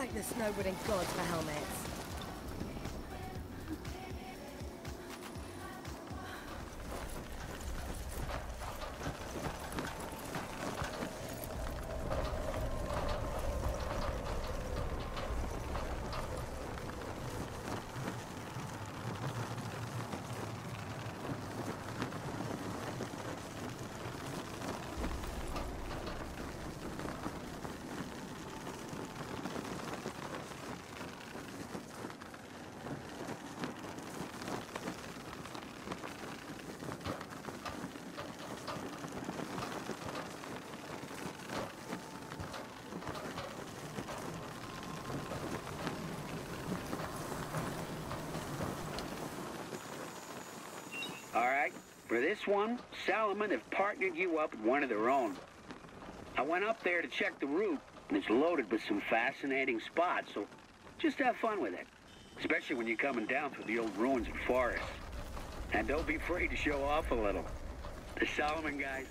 Thank the snowboarding gods for helmets. All right, for this one, Salomon have partnered you up with one of their own. I went up there to check the route, and it's loaded with some fascinating spots, so just have fun with it. Especially when you're coming down through the old ruins and forests. And don't be afraid to show off a little. The Salomon guys